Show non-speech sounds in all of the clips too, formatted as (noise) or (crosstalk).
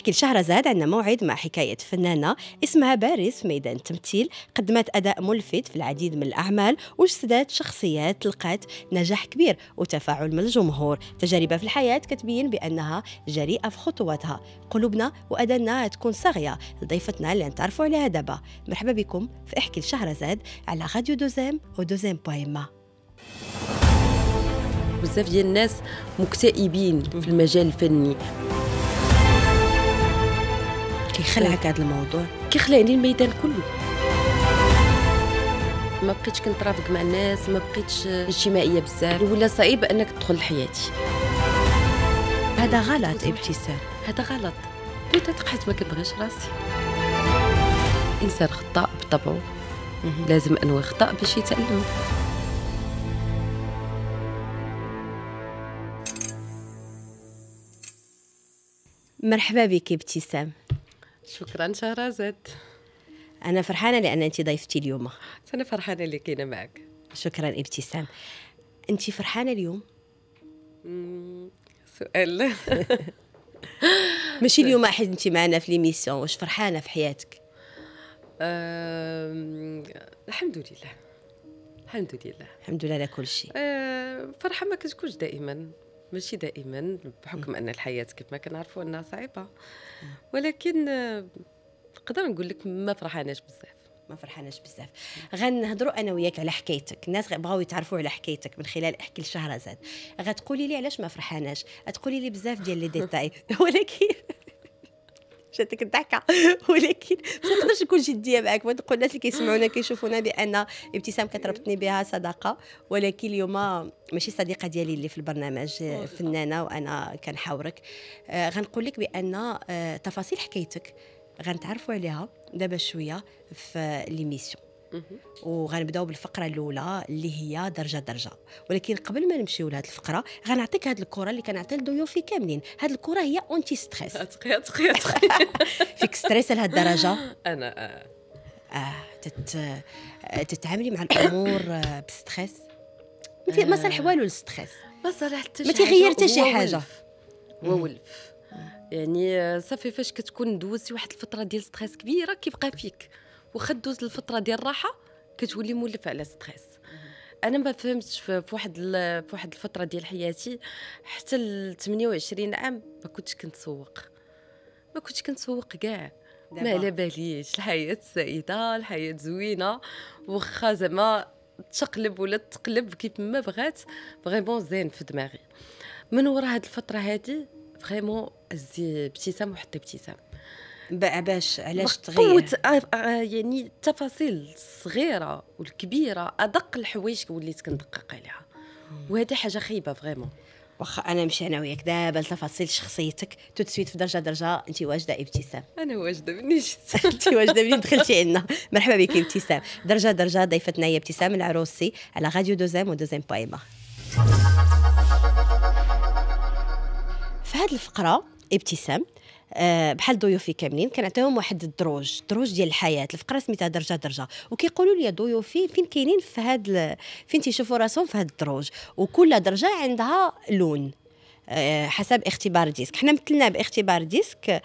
احكي لشهرزاد عندنا موعد مع حكاية فنانة اسمها باريس في ميدان التمثيل قدمت أداء ملفت في العديد من الأعمال وجسدت شخصيات لقات نجاح كبير وتفاعل من الجمهور. تجاربها في الحياة كتبين بأنها جريئة في خطواتها. قلوبنا وأدانا تكون صاغية لضيفتنا اللي نتعرفوا عليها دابا. مرحبا بكم في إحكي لشهرزاد على راديو دوزيم ودوزيم بويما بزاف ديال الناس مكتئبين في المجال الفني. كيخلعك هذا الموضوع كيخلعني الميدان كله. ما بقيتش كنترافق مع الناس ما بقيتش اجتماعية بزاف ولا صعيب أنك تدخل لحياتي. هذا غلط ابتسام. هذا غلط. بيتات حيت ما كنبغيش راسي. إنسان خطاء بطبعه. لازم أنه يخطأ باش يتعلم مرحبا بك ابتسام. شكرا شهرزاد أنا فرحانة لأن انت ضيفتي اليوم. أنا فرحانة اللي كاينة معك. شكرا ابتسام. انت فرحانة اليوم؟ سؤال. (laughs) ماشي اليوم حيت انت معنا في ليميسيون واش فرحانة في حياتك؟ الحمد لله. الحمد لله. الحمد لله على كل شيء. أه، فرحة ما كتكونش دائما. ماشي دائما بحكم أن الحياة كيف ما كنعرفوا أنها صعيبة. ولكن نقدر نقول لك ما فرحاناش بزاف. ما فرحاناش بزاف. غنهضروا أنا وياك على حكايتك. الناس بغاو يتعرفوا على حكايتك من خلال إحكي لشهرزاد. غتقولي لي علاش ما فرحاناش؟ غتقولي لي بزاف ديال لي (laughs) ديتاي ولكن جاتك الضحكة. (laughs) ولكن ما نقدرش نكون جدية معك بغيت نقول الناس اللي كيسمعونا كيشوفونا بأن ابتسام كتربطني بها صداقة. ولكن اليوم ماشي صديقة ديالي اللي في البرنامج آه، فنانة وأنا كنحاورك. آه، غنقول لك بأن آه، تفاصيل حكايتك غنتعرفوا عليها دابا شوية في l'émission وغنبداو بالفقرة الأولى اللي هي درجة درجة. ولكن قبل ما نمشيو لهاد الفقرة غنعطيك هاد الكرة اللي كنعطي لضيوفي كاملين. هاد الكرة هي anti-stress تقيا تقيا تقيا (laughs) فيك stress لهاد الدرجة؟ (laughs) أنا أه، آه تت... آه، تتعاملي مع الأمور آه، ب stress ما ما صالح والو ال stress ما صار حتى ما شي تغير حاجة، حتى شي هو حاجة. ولف. هو ولف. يعني آه، صافي فاش كتكون دوزتي واحد الفترة ديال stress كبيرة كيبقى فيك. واخا دوز الفترة ديال الراحة كتولي مولف على stress. أنا ما فهمتش في واحد في واحد الفترة ديال حياتي حتى ل 28 عام ما كنتش كنتسوق. ما كنتش كنتسوق كاع. ما. على باليش الحياة سعيدة الحياة زوينة. واخا زعما تقلب ولا تقلب كيف ما بغات vraiment زين في دماغي. من ورا هاد الفترة هادي vraiment زي ابتسام وحتى ابتسام. باش علاش تغير؟ آه، آه، يعني التفاصيل الصغيرة والكبيرة أدق الحوايج وليت كندقق عليها. وهذه حاجة خايبة vraiment. واخا أنا نمشي أنا وياك دابا لتفاصيل شخصيتك tout de suite في درجة درجة أنت واجدة ابتسام. أنا واجدة مني جيت (laughs) أنت واجدة منين دخلتي عندنا. مرحبا بك ابتسام. درجة درجة ضيفتنا هي ابتسام العروسي على راديو دوزيم ودوزيم point ma في هذه الفقرة ابتسام بحال ضيوفي كاملين كنعطيهم واحد الدروج دروج ديال الحياة الفقرة سميتها درجة درجة. وكيقولوا لي ضيوفي فين كاينين في هاد فين تيشوفوا راسهم في هاد الدروج؟ وكل درجة عندها لون آه، حسب اختبار DISC. حنا مثلنا باختبار DISC آه،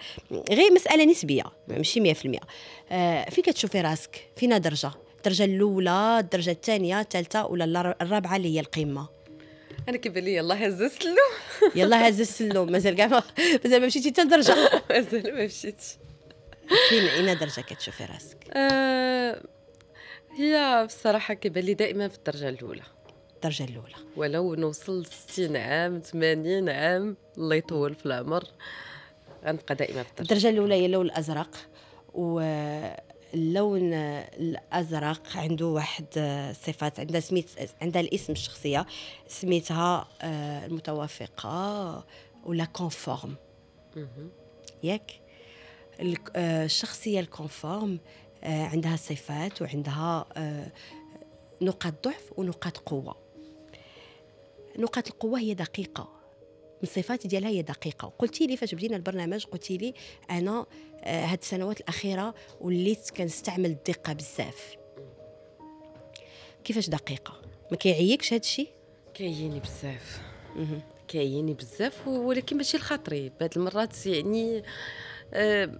غير مسألة نسبية ماشي 100% آه، فين كتشوفي راسك؟ فينا درجة؟ الدرجة الأولى الدرجة الثانية الثالثة ولا الر- الرابعة اللي هي القمة؟ أنا كيبان لي يلاه هز السلم (laughs) يلا هز السلم مازال كاع ما مازال ما مشيتي حتى لدرجة. (laughs) مازال ما مشيتش. فين اين درجة كتشوفي راسك؟ آه هي بصراحة كيبان لي دائما في الدرجة الأولى. الدرجة الأولى. ولو نوصل 60 عام 80 عام الله يطول في العمر. غنبقى دائما في الدرجة. الدرجة الأولى هي اللون الأزرق واللون الأزرق عنده واحد صفات عندها سميت عندها الاسم الشخصية سميتها آه، المتوافقة ولا كونفورم ياك؟ آه، الشخصية الكونفورم آه، عندها صفات وعندها آه، نقاط ضعف ونقاط قوة. نقاط القوة هي دقيقة. الصفات ديالها هي دقيقة. وقلتي لي فاش بدينا البرنامج قلتي لي أنا آه، هاد السنوات الأخيرة وليت كنستعمل الدقة بزاف. كيفاش دقيقة؟ ما كيعيكش هاد الشيء؟ كايني بزاف. كايني بزاف ولكن ماشي لخاطري بعض المرات يعني آه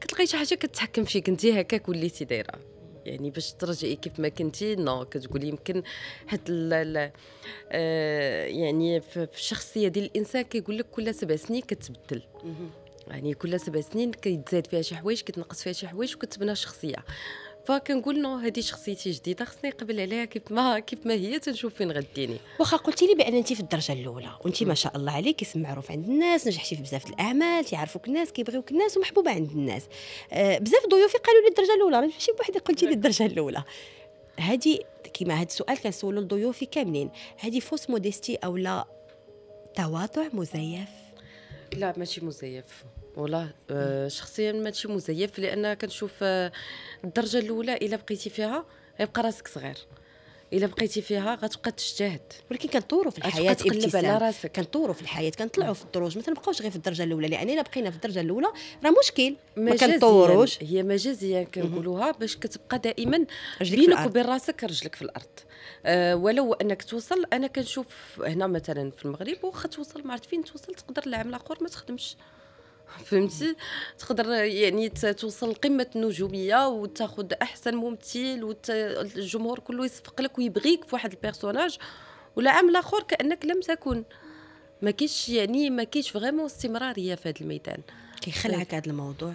كتلقاي شي حاجة كتحكم فيك. انت هكاك وليتي دايرة. يعني باش ترجعي كيف ما كنتي non كتقولي يمكن هاد آه يعني في الشخصية ديال الإنسان كيقول لك كل سبع سنين كتبدل. يعني كل سبع سنين كيتزاد فيها شي حوايج كتنقص فيها شي حوايج وكتبنى شخصية. فكنقول non هذه شخصيتي جديدة خصني نقبل عليها كيف ما كيف ما هي تنشوف فين غديني. واخا قلتي لي بان انت في الدرجة الأولى وانت ما شاء الله عليك اسم معروف عند الناس نجحتي في بزاف الأعمال تيعرفوك الناس كيبغيوك الناس ومحبوبة عند الناس. آه بزاف ضيوفي قالوا لي الدرجة الأولى ماشي بوحدك قلتي لي الدرجة الأولى. هذه كيما هذا السؤال كنسولو لضيوفي كاملين هذه فوس موديستي أو لا؟ تواضع مزيف؟ لا ماشي مزيف. والله آه شخصيا ماشي مزيف لأن كنشوف آه الدرجة الأولى إلا بقيتي فيها يبقى راسك صغير. إلا بقيتي فيها غتبقى تجتهد. ولكن كنطوروا في الحياة تقلب على راسك. كنطوروا في الحياة كنطلعوا في الدروج. ما تنبقاوش غير في الدرجة الأولى لأن إلا بقينا في الدرجة الأولى راه مشكل. ما كنطوروش. هي مجازيا كنقولوها باش كتبقى دائما بينك وبين راسك رجلك في الأرض. أه ولو أنك توصل أنا كنشوف هنا مثلا في المغرب واخا توصل ما عرفت فين توصل تقدر العام الآخر ما تخدمش. فهمتي؟ تقدر يعني توصل لقمة النجوميه وتاخذ أحسن ممثل والجمهور كله يصفق لك ويبغيك في واحد البيرسوناج والعام الآخر كأنك لم تكن. ما كاينش يعني ما كاينش vraiment استمرارية في هذا الميدان. كيخلعك هذا الموضوع؟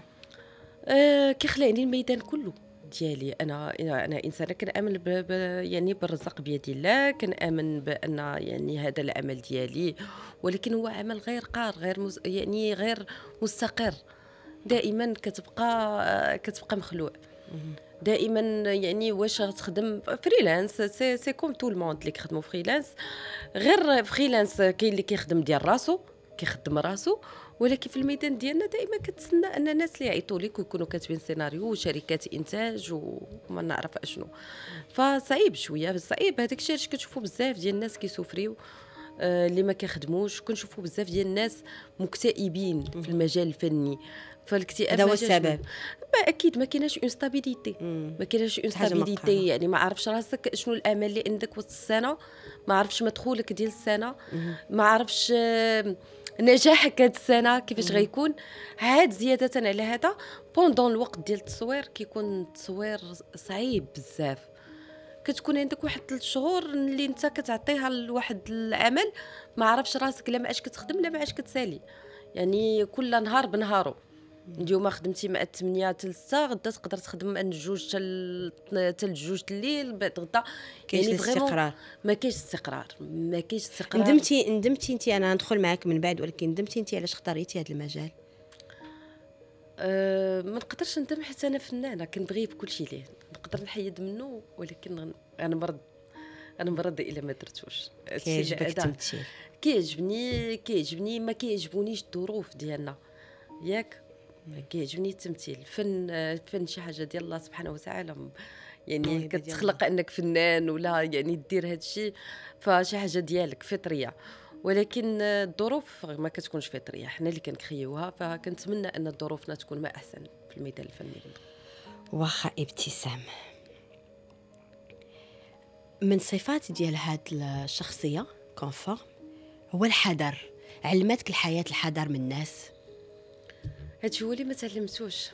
آه كيخلعني الميدان كله. ديالي. أنا أنا إنسانة كنآمن ب... ب... يعني بالرزق بيد الله كنآمن بأن يعني هذا العمل ديالي ولكن هو عمل غير قار غير مز... يعني غير مستقر. دائما كتبقى كتبقى مخلوع. دائما يعني واش غتخدم freelance c'est c'est comme tout le monde اللي كيخدموا freelance غير freelance كاين اللي كيخدم ديال راسو كيخدم راسو ولكن في الميدان ديالنا دائما كتسنى أن الناس اللي يعيطوا لك ويكونوا كاتبين سيناريو وشركات إنتاج وما نعرف أشنو. فصعيب شوية صعيب. هذاك الشيء كتشوفوا بزاف ديال الناس كيسوفريو آه اللي ما كيخدموش. كنشوفوا بزاف ديال الناس مكتئبين في المجال الفني. فالاكتئاب هذا هو السبب. mais أكيد ما كايناش une stabilité ما كايناش une stabilité يعني ما عرفش راسك شنو الأمل اللي عندك وسط السنة. ما عرفش مدخولك ديال السنة. ما عرفش آه نجاحك هاد السنة كيفاش غيكون. عاد زيادة على هذا بوندون الوقت ديال التصوير كيكون التصوير صعيب بزاف. كتكون عندك واحد ثلاث شهور اللي انت كتعطيها لواحد العمل ما عرفش راسك لا ما عادش كتخدم لا ما عادش كتسالي. يعني كل نهار بنهارو اليوم خدمتي مع 8 حتى 6 غدا تقدر تخدم من جوج حتى لجوج الليل بعد غدا. يعني الاستقرار. ما كاينش استقرار ما كاينش استقرار ندمتي ندمتي انت أنا ندخل معاك من بعد ولكن ندمتي انت علاش اختاريتي هذا المجال. أه ما نقدرش ندم حتى أنا فنانة كنبغي بكل شيء ليه. نقدر نحيد منه ولكن أنا مرض أنا مرض إلا ما درتوش. كيعجبك التمثيل. كيعجبني كيعجبني ما كيعجبونيش الظروف ديالنا. ياك؟ كيعجبني التمثيل. الفن الفن شي حاجة ديال الله سبحانه وتعالى يعني كتخلق أنك فنان ولا يعني دير هذا الشيء فشي حاجة ديالك فطرية. ولكن الظروف ما كتكونش فطرية. حنا اللي كنكريوها فكنتمنى أن ظروفنا تكون ما أحسن في الميدان الفني. واخا ابتسام. من صفات ديال هاد الشخصية كونفورم هو الحذر. علمتك الحياة الحذر من الناس. هادشي هو اللي ما تعلمتوش.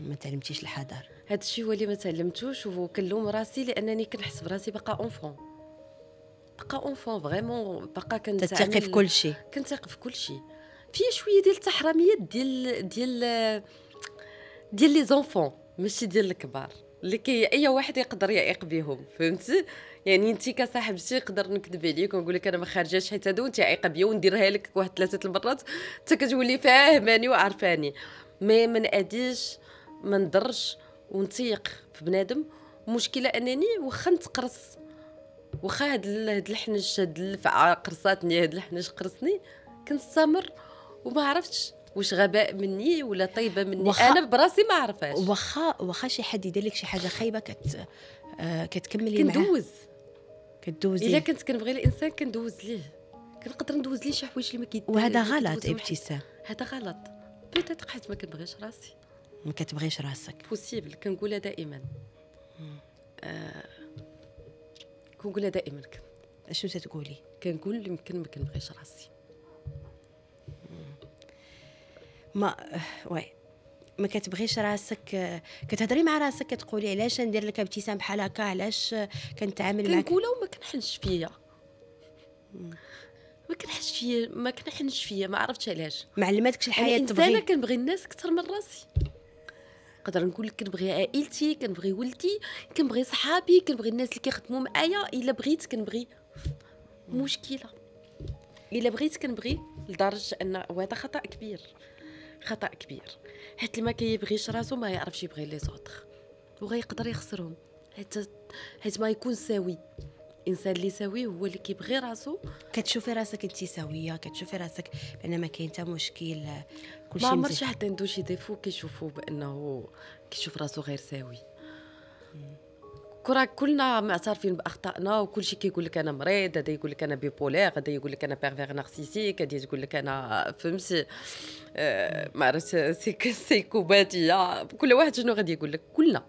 ما تعلمتيش الحذر هادشي هو اللي ما تعلمتوش وكنلوم راسي لأنني كنحس براسي باقا enfant باقا enfant vraiment باقا كنتيق في كل شيء في كل شيء فيا شوية ديال التحرميات ديال ديال ديال les enfants ماشي ديال الكبار. اللي كي أي واحد يقدر يعيق بهم فهمتي؟ يعني انت كصاحبتي نقدر نكذب عليك ونقول لك أنا ما خارجاش حيت هادو انت عايقه بيا ونديرها لك واحد ثلاثة المرات انت كتولي فاهماني وعارفاني. mais ما ناديش ما نضرش ونتيق في بنادم. المشكلة أنني واخا نتقرص واخا هاد هاد الحنش هاد اللفعة قرصاتني هاد الحنش قرصني كنستمر وما عرفتش. واش غباء مني ولا طيبة مني؟ وخا أنا براسي ما عرفاش واخا واخا شي حد يدير لك شي حاجة خايبة كت آه كتكملي كندوز. كدوزي. إلا كنت كنبغي الإنسان كندوز ليه. كنقدر ندوز ليه شي حوايج اللي ما كيدير وهذا غلط إبتسام. هذا غلط. peut-être حيت ما كنبغيش راسي. ما كتبغيش راسك. possible كنقولها دائما. آه كنقولها دائما. أشنو تتقولي كنقول يمكن ما كنبغيش راسي. mais oui. ما كتبغيش راسك كتهضري مع راسك كتقولي علاش ندير لك ابتسام بحال هكا؟ علاش كنتعامل معاك؟ كنقولها وما كنحنش فيا. ما كنحش فيا ما كنحنش فيا ما عرفتش علاش. ما علمتكش الحياة أنا تبغي؟ إنسانة كنبغي الناس أكثر من راسي. نقدر نقول لك كنبغي عائلتي كنبغي ولدي كنبغي صحابي كنبغي الناس اللي كيخدموا معايا. إلا بغيت كنبغي. مشكلة. إلا بغيت كنبغي لدرجة أن وهذا خطأ كبير. خطأ كبير. حيت اللي ما كيبغيش راسو ما يعرفش يبغي لي زوطخ وغيقدر يخسرهم. حيت حيت ما يكون سوي. الانسان اللي سوي هو اللي كيبغي راسو. كتشوفي راسك انت سوية كتشوفي راسك بأن ما كاين حتى مشكل كلشي ما عمر مزيان. شي حد عنده شي défaut كيشوفو بأنه كيشوف راسو غير سوي راه كلنا معترفين بأخطائنا وكل شيء كيقول لك أنا مريض هذا يقول لك أنا bipolaire هذا يقول لك أنا pervers narcissique هذا تقول لك أنا فهمتي آه ما عرفت سيك سيكوباتيه كل واحد شنو غادي يقول لك؟ كلنا.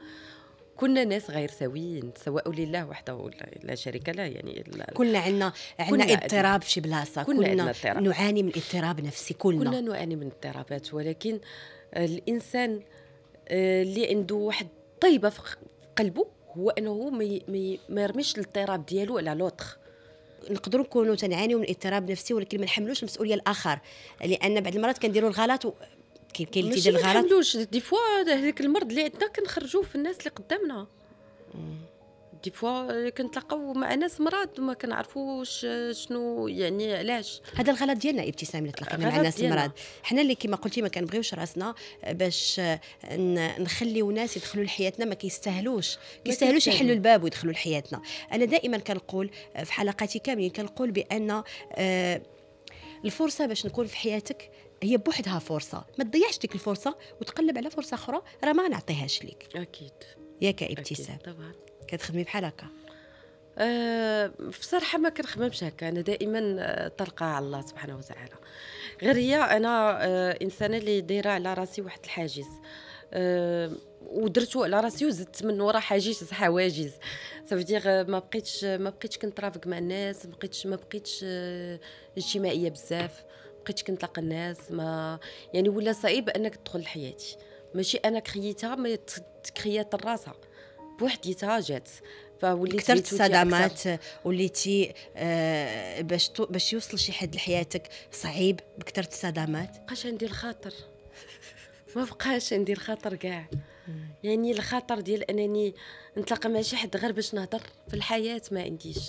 كنا ناس غير سويين سواء لله وحده ولا لا شريك له يعني كلنا عندنا عندنا اضطراب في شي بلاصة كلنا كلنا اضطراب. نعاني من اضطراب نفسي كلنا. كلنا نعاني من اضطرابات ولكن الإنسان آه، اللي عنده واحد طيبة في قلبه هو إنه ي- ما يرميش الاضطراب ديالو على لوطخ. نقدروا نكونوا تنعانيوا من اضطراب نفسي ولكن ما نحملوش المسؤولية الآخر لأن بعض المرات كنديروا الغلط و... كاين كاين اللي تيدير ما الغلط. نحملوش des fois هذاك المرض اللي عندنا كنخرجوه في الناس اللي قدامنا. des fois كنتلاقاو مع ناس مرض وما كنعرفوش شنو يعني علاش. هذا الغلط ديالنا ابتسام اللي تلاقينا مع ناس. مرض حنا اللي كما قلتي ما كنبغيوش راسنا باش ن- نخليو ناس يدخلوا لحياتنا ما كيستاهلوش. كيستاهلوش. يحلوا الباب ويدخلوا لحياتنا. أنا دائما كنقول في حلقاتي كاملين كنقول بأن آه، الفرصة باش نكون في حياتك هي بوحدها فرصة. ما تضيعش ديك الفرصة وتقلب على فرصة أخرى راه ما نعطيهاش لك أكيد. ياك أكيد، ابتسام طبعا. كتخدمي بحال هكا؟ أه بصراحة ما كنخممش هكا. أنا دائما آه، طلقة على الله سبحانه وتعالى. غير هي أنا أه إنسانة اللي دايرة على راسي واحد الحاجز. أه ودرتو على راسي وزدت من ورا حاجز حواجز. صافي ما بقيتش ما بقيتش كنترافق مع الناس ما بقيتش ما بقيتش آه، اجتماعية بزاف. ما بقيتش كنتلاقى الناس ما يعني ولا صعيب أنك تدخل لحياتي. ماشي أنا كريتها mais تكريات راسها بوحديتها جات فوليت كثرت. الصدمات وليتي آه، باش تو- باش يوصل شي حد لحياتك صعيب بكثرت الصدمات؟ بقاش عندي الخاطر. ما بقاش عندي الخاطر كاع. يعني الخاطر ديال أنني نتلاقى مع شي حد غير باش نهضر في الحياة ما عنديش.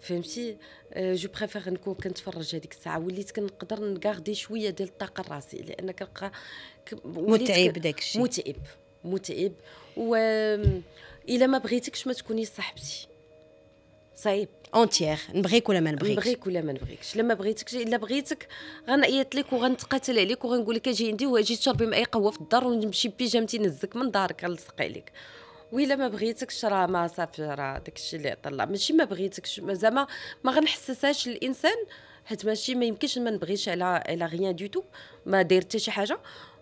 فهمتي؟ أه، je préfère نكون كنتفرج هذيك الساعة. وليت كنقدر نكاردي شوية ديال الطاقة لراسي لأن كنلقى متعب داك الشيء متعب. متعب. و إلا ما بغيتكش ما تكونيش صاحبتي. صعيب. entière نبغيك ولا ما نبغيكش؟ نبغيك ولا ما نبغيكش. لما بغيتكش إلا بغيتك غنعيط لك وغنتقاتل عليك وغنقول لك أجي عندي وأجي تشربي معايا قهوة في الدار ونمشي بيجامتي نزك من دارك غنلصق عليك. وإلا ما بغيتكش راه ما صافي راه داكشي اللي عطا الله ماشي ما بغيتكش. mais زعما ما غنحسسهاش للانسان حيت ماشي ما يمكنش ما نبغيش على على rien du tout ما داير حتى شي حاجة.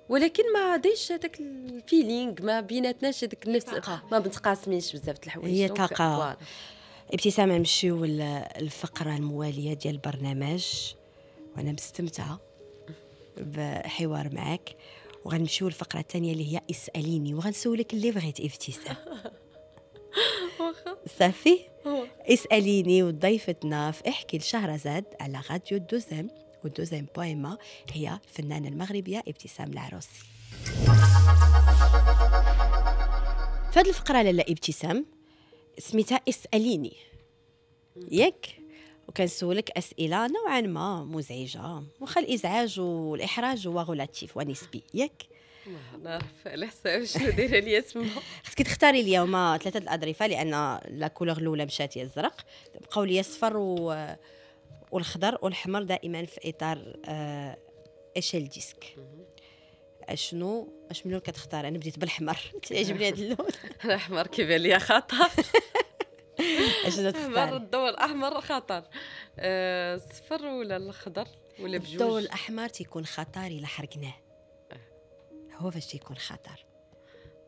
ولكن ما دايش هذاك ال feeling ما بيناتناش هذاك النفس. ما بنتقاسمينش بزاف د الحوايج هي donc طاقة. voilà. ابتسام نمشيو للفقرة الموالية ديال البرنامج وأنا مستمتعة بحوار معك وغنمشيو للفقرة الثانية اللي هي اسأليني وغنسولك اللي بغيت ابتسام (laughs) صافي. اسأليني وضيفتنا في إحكي لشهرزاد على راديو الدوزيم والدوزيم بويما هي الفنانه المغربية ابتسام العروسي. في هذه الفقرة لاله ابتسام سميتها اسأليني. ياك؟ وكنسولك أسئلة نوعا ما مزعجة واخا الإزعاج والإحراج هو relatif ونسبي. ياك؟ ما نعرف على حساب شنو دايرة ليا تما خصك تختاري اليوم ثلاثة الأظرفة لأن la couleur الأولى مشات هي الزرق. بقاو لي الصفر و... والخضر والحمر دائما في إطار آه échelle de risque أشنو؟ أش من لون كتختار؟ أنا بديت بالحمر. (laughs) تعجبني هذا اللون. أنا احمر كيبان ليا خطر. (laughs) أشنو تختار؟ الضوء الأحمر خطر. أه، الصفر ولا الخضر ولا بجوج؟ الضوء الأحمر تيكون خطر إلا حرقناه. هو فاش تيكون خطر.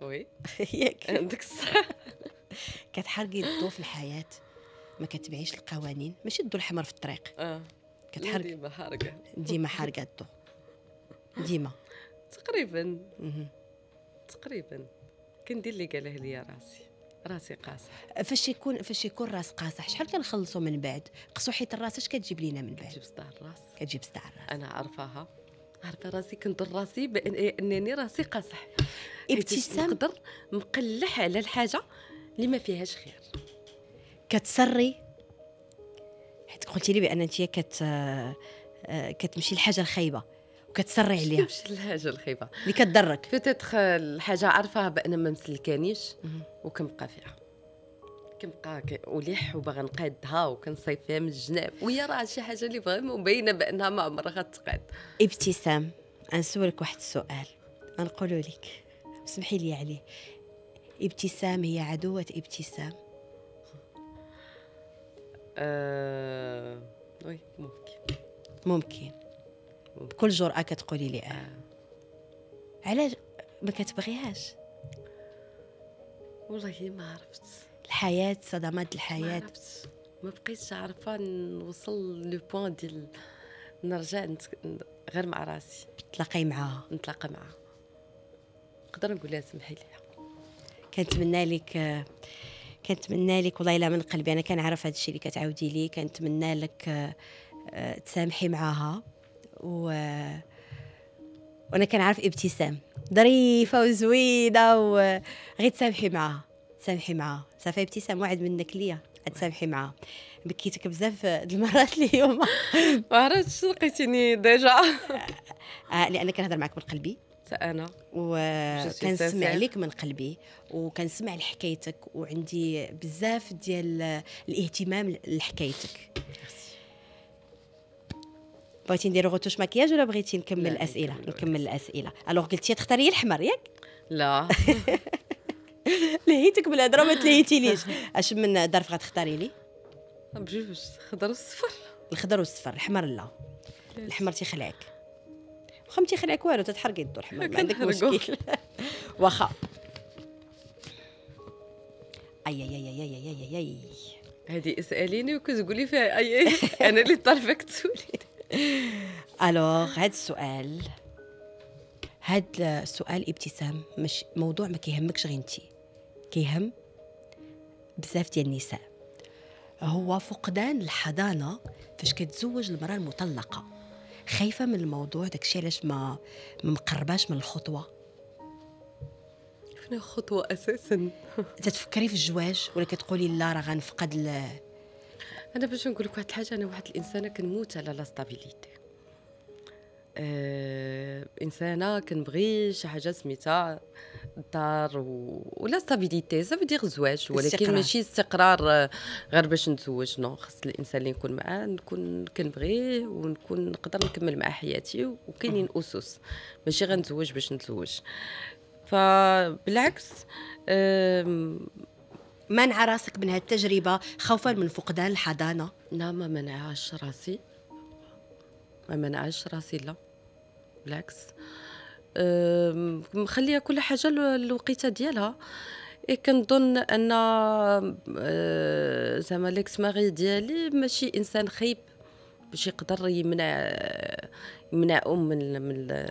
وي. (laughs) ياك. عندك الصح كتحرقي الضوء في الحياة. ما كتبعيش القوانين ماشي الضوء الحمر في الطريق. آه. كتحرق ديما حارقه ديما حارقه الضوء ديما. تقريبا. تقريبا. كندير اللي قاله لي راسي. راسي قاصح. فاش يكون فاش يكون راس قاصح شحال كنخلصوا من بعد؟ قصوحيه الراس اش كتجيب لينا من بعد؟ كتجيب صداع الراس. كتجيب صداع الراس. أنا عارفاها. عارفة راسي كنضر راسي بانني راسي قاصح. ابتسام. نقدر مقلح على الحاجة اللي ما فيهاش خير. كتسري؟ حيت قلتي لي بأن انت كت آه، كتمشي الحاجة الخايبة وكتسري عليها. (laughs) مش الحاجة الخايبة. اللي كتضرك. بيتيتخ الحاجة عارفاها بأن ما مسلكانيش وكنبقى فيها. كنبقى ك- وليح وباغا نقادها وكنصيب فيها من الجناب. وهي راه شي حاجة اللي فريمون باينه بأنها ما عمرها غتقاد. ابتسام غنسولك واحد السؤال. غنقولوا لك اسمحي لي عليه. ابتسام هي عدوة ابتسام. آه... وي ممكن. ممكن. بكل جرأة كتقولي لي آه. علاش؟ ما كتبغيهاش. والله ما عرفت الحياة صدمات ما الحياة. عرفت ما بقيتش عارفة نوصل لو بوان ديال نرجع نت... غير مع راسي. تلاقي معاها. نتلاقى معها نقدر نقول لها سمحي لي. كنتمنى لك آه، كنتمنى لك والله إلا من قلبي. أنا كنعرف هذا الشيء اللي كتعاودي لي. كنتمنى لك آه، آه، تسامحي معاها. و وأنا كنعرف ابتسام. ظريفة وزوينة وغير تسامحي معاها. تسامحي معاها. صافي ابتسام وعد منك ليا. تسامحي معاها. بكيتك بزاف المرات (laughs) اليوم. ما عرفتش لقيتيني déjà. آه لأن كنهضر معك من قلبي. أنا. وكنسمع. لك من قلبي وكنسمع لحكايتك وعندي بزاف ديال الاهتمام لحكايتك. بغيتي نديرو retouche maquillage ولا بغيتي نكمل لا، الأسئلة؟ نكمل الأسئلة. alors قلتي تختاري الحمر ياك؟ لا. (laughs) لهيتك بالهضرة ما تلهيتيليش أش من ظرف غتختاري لي؟ بجوج. خضر والصفر. الخضر والصفر. الحمر لا. الحمر تيخلعك. واخا ما تيخلعك والو تتحرقي الدور الحمام ما عندك مشكل. (laughs) واخا. أي أي أي أي أي أي أي هذه اسأليني وكتقولي فيها أي أي. (laughs) أنا اللي طالبك تسولي. الوغ هاد السؤال هاد السؤال ابتسام مش موضوع ما كيهمكش غير انت كيهم بزاف ديال النساء. هو فقدان الحضانة فاش كتزوج المرأة المطلقة. خايفة من الموضوع داكشي علاش ما مقرباش من الخطوة؟ فين خطوه أساسا؟ (laughs) تتفكري في الزواج ولا كتقولي لا راه غنفقد أنا باش نقول لك واحد الحاجة أنا واحد الإنسانة كنموت على لا ستابيليتي آه إنسانة كنبغي شي حاجة سميتها الدار و... و la stabilité ça veut dire الزواج ولكن استقرار. ماشي استقرار آه، غير باش نتزوج. non خاص الإنسان اللي نكون معاه نكون كنبغيه ونكون نقدر نكمل معاه حياتي وكاينين أسس. ماشي غنتزوج باش نتزوج. فبالعكس آم، منع راسك من هاد التجربة؟ خوفا من فقدان الحضانة؟ لا ما منعهاش راسي. ما منعهاش راسي لا. بالعكس. مخلية كل حاجة الوقيته ديالها. إيه كنظن أن زعما ليكس ماري ديالي ماشي إنسان خايب باش يقدر يمنع يمنع أم من من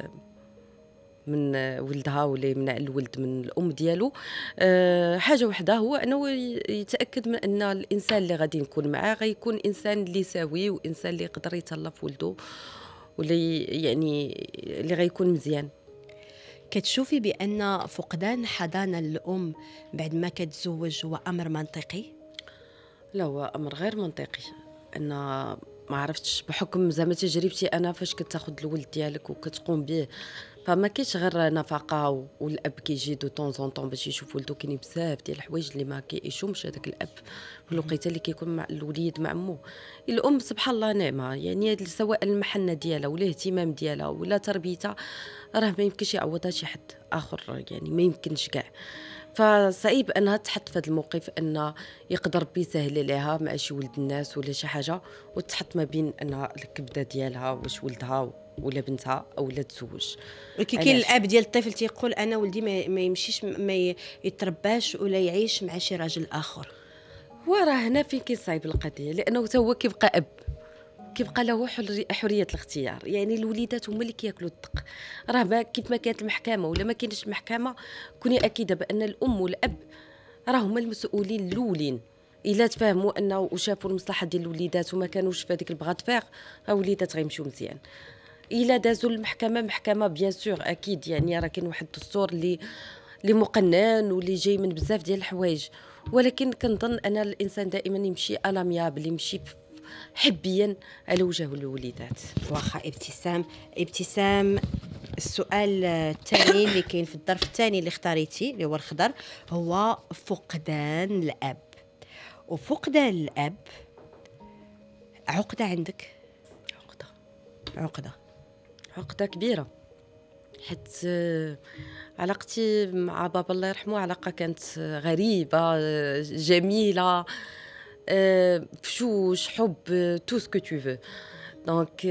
من ولدها ولا يمنع الولد من الأم ديالو. أه حاجة وحدة هو أنه يتأكد من أن الإنسان اللي غادي نكون معاه غيكون إنسان اللي سوي وإنسان اللي يقدر يتهلا في ولده. واللي يعني اللي غيكون مزيان. كتشوفي بأن فقدان حضانة الأم بعد ما كتزوج هو أمر منطقي؟ لا هو أمر غير منطقي. أن ما عرفتش بحكم زعما تجربتي أنا فاش كتاخذ الولد ديالك وكتقوم به فما كاينش غير نفقة والأب كيجي de temps en temps باش يشوف ولدو كاينين بزاف ديال الحوايج اللي ما كيعيشهمش هذاك الأب. في الوقيتة اللي كيكون مع الوليد مع مو. الأم سبحان الله نعمه يعني سواء المحنة ديالها ولا الاهتمام ديالها ولا تربيتها راه ما يمكنش يعوضها شي حد آخر. يعني ما يمكنش كاع. فصعيب أنها تحط في هذا الموقف أن يقدر ربي يسهل عليها مع شي ولد الناس ولا شي حاجة وتحط ما بين انها الكبدة ديالها واش ولدها ولا بنتها أو لا تزوج. ولكن كاين؟ الأب ديال الطفل تيقول أنا ولدي ما, ما يمشيش ما يترباش ولا يعيش مع شي راجل آخر. وراه هنا فين كيصايب القضية؟ لأنه هو كيبقى أب. كيبقى له حرية الاختيار؟ يعني الوليدات هما اللي كياكلوا الدق. راه ما كيف ما كانت المحكمة ولا ما كاينش المحكمة كوني أكيدة بأن الأم والأب راه هما المسؤولين الأولين. إلا تفاهموا انه وشافوا المصلحة ديال الوليدات وما كانوش في هذيك ال bagarre راه الوليدات غيمشيو مزيان. إلا دازوا المحكمة محكمة bien sûr أكيد يعني راه كاين واحد الدستور اللي اللي مقنن واللي جاي من بزاف ديال الحوايج. ولكن كنظن أن الإنسان دائما يمشي الاميابل يمشي حبيا على وجه الوليدات واخا ابتسام ابتسام السؤال الثاني اللي كاين في الظرف الثاني اللي اختاريتي اللي هو الخضر هو فقدان الأب. وفقدان الأب عقدة عندك؟ عقدة. عقدة. عقدة كبيرة. حيت آه، علاقتي مع بابا الله يرحمه علاقة كانت غريبة جميلة. آه، فشوش حب tout ce que tu veux donc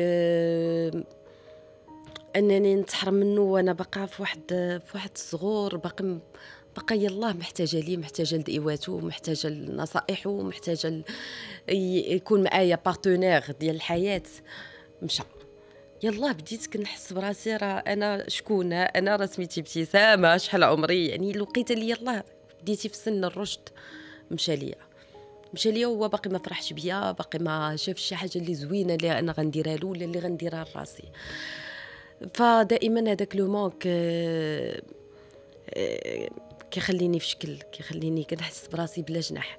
أنني نتحرم منه وأنا باقا في واحد في واحد الصغور باقي باقا يلاه محتاجة ليه محتاجة لدعواتو محتاجة لنصائحه محتاجة يكون معايا partenaire ديال الحياة. مشى. يلا بديت كنحس براسي راه أنا شكون أنا راه سميتي ابتسامة شحال عمري؟ يعني الوقيته اللي يلا بديتي في سن الرشد مشى ليا. مشى ليا هو باقي ما فرحش بيا باقي ما شافش شي حاجة اللي زوينة اللي أنا غنديرها له ولا اللي غنديرها لراسي فدائما هذاك لو مونك آه، آه، كيخليني في شكل كيخليني كنحس براسي بلا جناح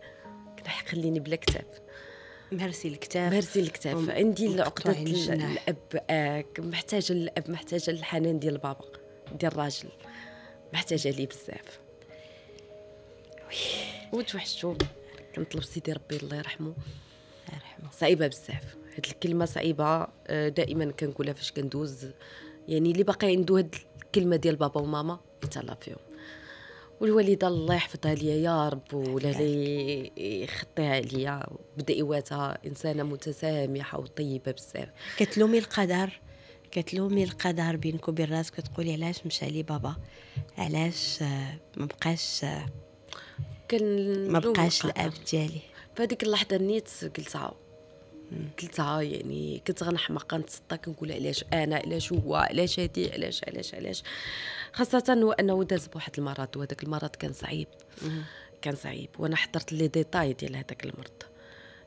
كيخليني بلا كتاب. مهرسي الكتاف مهرسي الكتاف عندي العقدة الأب آه محتاجة الأب محتاجة الحنان ديال بابا ديال الراجل. محتاجة ليه بزاف. وتوحشتو. كنطلب سيدي ربي الله يرحمه. يرحمه. صعيبة بزاف. هاد الكلمة صعيبة آه، دائما كنقولها فاش كندوز. يعني اللي باقي عنده هاد الكلمة ديال بابا وماما يتهلا فيهم والوالدة الله يحفظها ليا يا رب ولا لي يخطيها عليا بدعواتها إنسانة متسامحة وطيبة بزاف. كتلومي القدر كتلومي القدر بينك وبين راسك كتقولي علاش مشى لي بابا؟ علاش ما بقاش كان ما بقاش الأب ديالي. فهاديك اللحظة نيت قلتها. قلتها يعني كنت غنحماق نتسطى كنقول علاش أنا علاش هو علاش هادي علاش علاش علاش. خاصة هو أنه داز بواحد المرض وهذاك المرض كان صعيب. كان صعيب. وأنا حضرت les détails ديال هذاك المرض.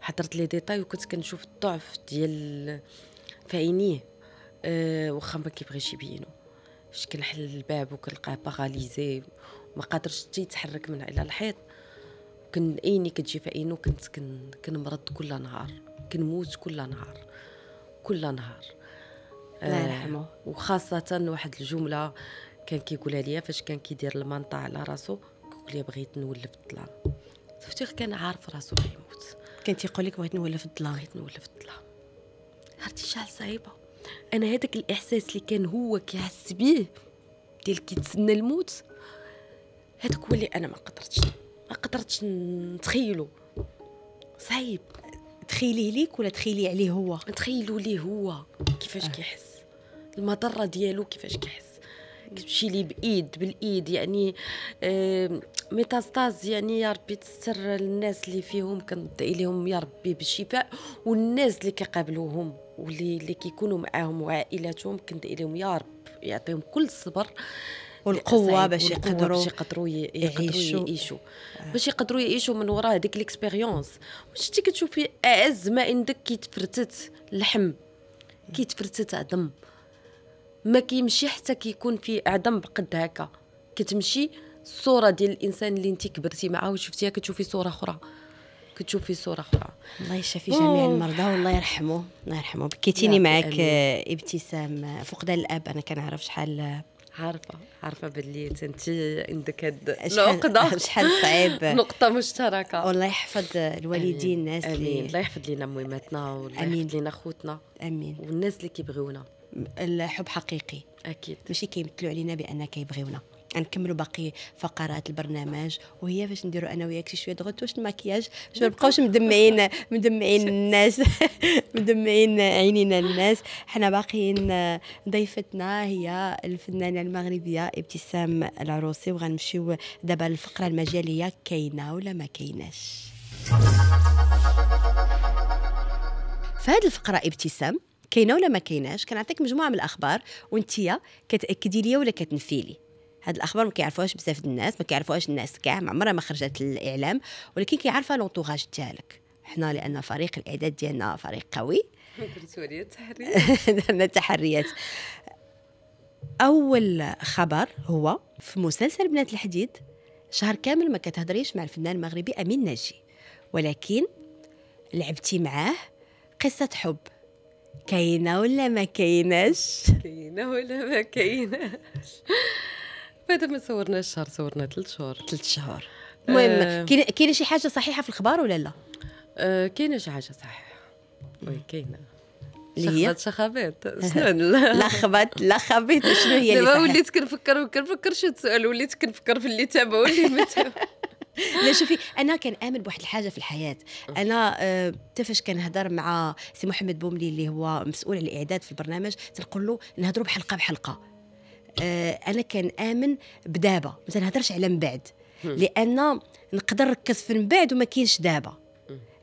حضرت les détails وكنت كنشوف الضعف ديال في عينيه. أه واخا ما كيبغيش يبينو. كنحل الباب وكنلقاه paralysé ما قادرش حتى يتحرك من على الحيط. كن عيني كتجي في عينو كنت كنمرض كل نهار كنموت كل نهار كل نهار. الله يرحمه. آه وخاصة واحد الجملة كان كيقولها ليا فاش كان كيدير المنطع على راسو كيقول لي بغيت نولف الظلام. صفتي كان عارف راسو غيموت كان تيقول لك بغيت نولف الظلام. بغيت نولف الظلام. عرفتي شحال صعيبة. أنا هذاك الإحساس اللي كان هو كيحس بيه ديال كيتسنى الموت هذاك هو اللي أنا ما قدرتش. ما قدرتش نتخيلو. صعيب. تخيليه ليك ولا تخيلي عليه هو؟ تخيلوا ليه هو. كيفاش آه. كيحس؟ المضرة ديالو كيفاش كيحس؟ كتمشي لي بإيد بالإيد يعني آه ميتاستاز يعني يا ربي تستر الناس اللي فيهم كندعي لهم يا ربي بالشفاء والناس اللي كيقابلوهم واللي اللي كيكونوا معاهم وعائلاتهم كندعي لهم يا رب يعطيهم كل الصبر. والقوة باش يقدروا باش يقدروا يعيشوا. يعيشوا. آه. باش يقدروا يعيشوا من وراء هذيك الاكسبيريونس واش انت كتشوفي أعز ما عندك كيتفرتت اللحم كيتفرتت عظم. ما كيمشي حتى كيكون في عدم بقد هكا. كتمشي الصورة ديال الإنسان اللي انت كبرتي معاه وشفتيها كتشوفي صورة أخرى. كتشوفي صورة أخرى. الله يشفي جميع المرضى والله يرحمه. الله يرحمه. بكيتيني معك ابتسام. فقدان الآب أنا كنعرف شحال عارفة عارفة باللي انت عندك هاد العقدة؟ (laughs) شحال صعيب. (laughs) نقطة مشتركة. والله يحفظ الوالدين الناس آمين. الله يحفظ لنا مهماتنا والله يحفظ لنا خوتنا. آمين. والناس اللي كيبغيونا. الحب حقيقي. أكيد. ماشي كيمثلوا علينا بان كيبغيونا. نكملوا باقي فقرات البرنامج وهي فاش نديروا أنا وياك شي شوية ضغط واش المكياج؟ باش ما (laughs) نبقاوش مدمعين مدمعين الناس (laughs) مدمعين عينينا الناس. حنا باقيين ضيفتنا هي الفنانة المغربية ابتسام العروسي وغنمشيو دابا للفقرة المجالية كاينة ولا ما كايناش. فهاد الفقرة ابتسام كاينة ولا ما كايناش؟ كنعطيك مجموعة من الأخبار وانتيا كتأكدي لي ولا كتنفي لي. هاد الأخبار ما كيعرفوهاش بزاف الناس ما كيعرفوهاش الناس كاع ما عمرها ما خرجت للإعلام ولكن كيعرفها لونطوراج ديالك. حنا لأن فريق الإعداد ديالنا فريق قوي. درنا (laughs) (laughs) تحريات. أول خبر هو في مسلسل بنات الحديد شهر كامل ما كتهضريش مع الفنان المغربي أمين ناجي ولكن لعبتي معاه قصة حب. كاينة ولا ما كايناش؟ كاينة ولا ما كايناش؟ (laughs) بعد ما صورنا الشهر صورنا ثلاث شهور. ثلاث شهور. المهم آه كاينة شي حاجة صحيحة في الخبر ولا لا؟ آه كاينة شي حاجة صحيحة. وي كاينة. اللي هي؟ شخبات لخبات لخبات شنو هي اللي دابا وليت كنفكر وكنفكر شو تسال وليت كنفكر في اللي تابع واللي ما (laughs) لا شوفي أنا كنامن بواحد الحاجة في الحياة. أنا آه فاش كنهضر مع سي محمد بوملي اللي هو مسؤول على الإعداد في البرنامج تنقول له نهضروا بحلقة بحلقة. آه أنا كنامن بدابا ما تنهضرش على من بعد. لأن نقدر نركز في من بعد وما كاينش دابا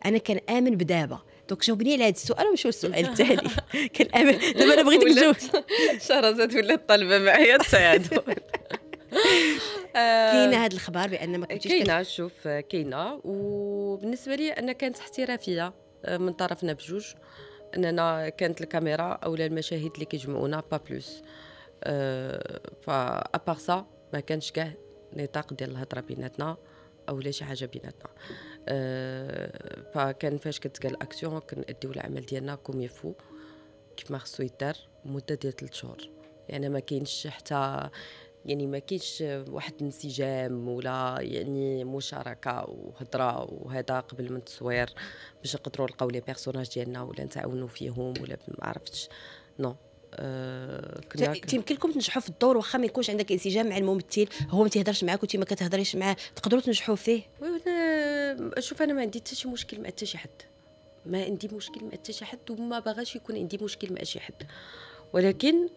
أنا كنامن بدابا donc جاوبني على هذا السؤال ونمشيو للسؤال (laughs) التالي. كنامن دابا أنا بغيتك تجاوب. (laughs) شهرزاد ولات طالبة معايا التعادل. (laughs) كاينة هذا الخبر بأن ما كنتيش كاينة شوف كاينة. وبالنسبة لي أنا كانت احترافية آه، من طرفنا بجوج. أننا كانت الكاميرا أولا المشاهد اللي كيجمعونا pas plus. أه face ما كانش كاع نطاق ديال الهضرة بيناتنا أو لا شي حاجة بيناتنا. أه فكان فاش كتقال اكسيون كنأديو العمل ديالنا comme il faut كيف ما خصو يدار مدة ديال 3 شهور. يعني ما كاينش حتى يعني ما كاينش واحد الانسجام ولا يعني مشاركة وهضرة وهذا قبل من التصوير باش نقدروا نلقاو les personnages ديالنا ولا نتعاونوا فيهم ولا ما عرفتش. نو كنا يمكن لكم تنجحوا في الدور واخا ما يكونش عندك انسجام مع الممثل هو ما تيهضرش معاك وانت ما كتهضريش معاه تقدروا تنجحوا فيه؟ شوف أنا ما عندي حتى شي مشكل مع حتى شي حد. ما عندي مشكل مع حتى شي حد وما باغاش يكون عندي مشكل مع شي حد. ولكن